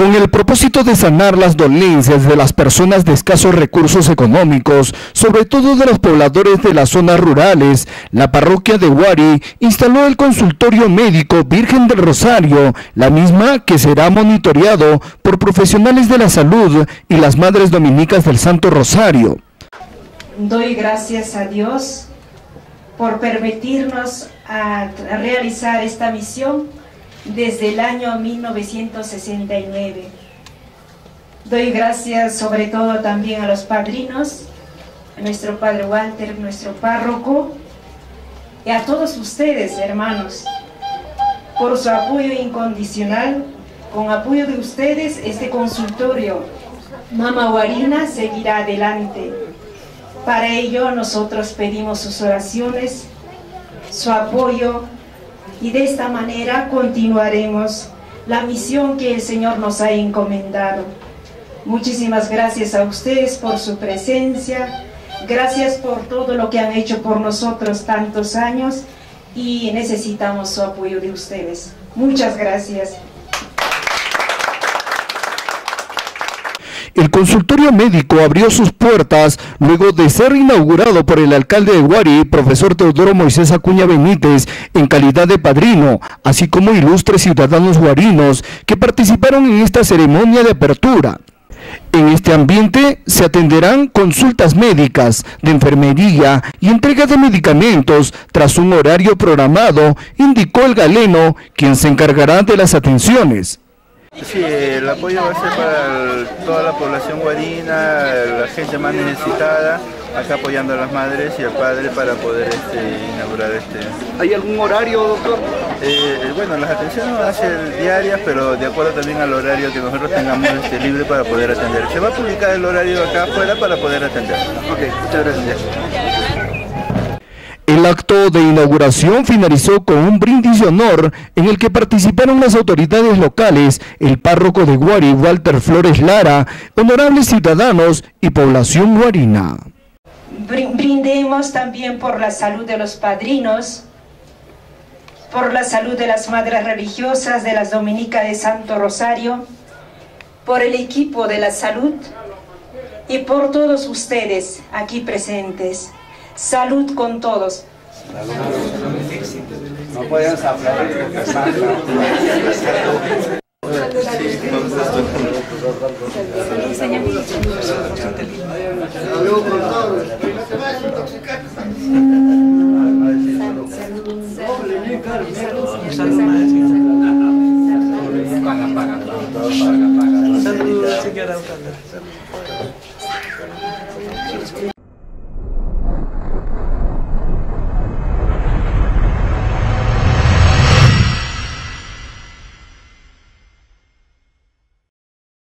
Con el propósito de sanar las dolencias de las personas de escasos recursos económicos, sobre todo de los pobladores de las zonas rurales, la parroquia de Huari instaló el consultorio médico Virgen del Rosario, la misma que será monitoreado por profesionales de la salud y las madres dominicas del Santo Rosario. Doy gracias a Dios por permitirnos a realizar esta misión desde el año 1969. Doy gracias sobre todo también a los padrinos, a nuestro padre Walter, nuestro párroco, y a todos ustedes, hermanos, por su apoyo incondicional. Con apoyo de ustedes, este consultorio Mama Guarina seguirá adelante. Para ello, nosotros pedimos sus oraciones, su apoyo y de esta manera continuaremos la misión que el Señor nos ha encomendado. Muchísimas gracias a ustedes por su presencia, gracias por todo lo que han hecho por nosotros tantos años y necesitamos su apoyo de ustedes. Muchas gracias. El consultorio médico abrió sus puertas luego de ser inaugurado por el alcalde de Guari, profesor Teodoro Moisés Acuña Benítez, en calidad de padrino, así como ilustres ciudadanos guarinos que participaron en esta ceremonia de apertura. En este ambiente se atenderán consultas médicas, de enfermería y entrega de medicamentos tras un horario programado, indicó el galeno, quien se encargará de las atenciones. Sí, el apoyo va a ser para toda la población guarina, la gente más necesitada, acá apoyando a las madres y al padre para poder este, inaugurar este. ¿Hay algún horario, doctor? Eh, eh, bueno, las atenciones van a ser diarias, pero de acuerdo también al horario que nosotros tengamos este, libre para poder atender. Se va a publicar el horario acá afuera para poder atender. Ok, muchas gracias. El acto de inauguración finalizó con un brindis de honor en el que participaron las autoridades locales, el párroco de Guari, Walter Flores Lara, honorables ciudadanos y población guarina. Brindemos también por la salud de los padrinos, por la salud de las madres religiosas de las Dominicas de Santo Rosario, por el equipo de la salud y por todos ustedes aquí presentes. Salud con todos. No aplaudir porque Salud, señora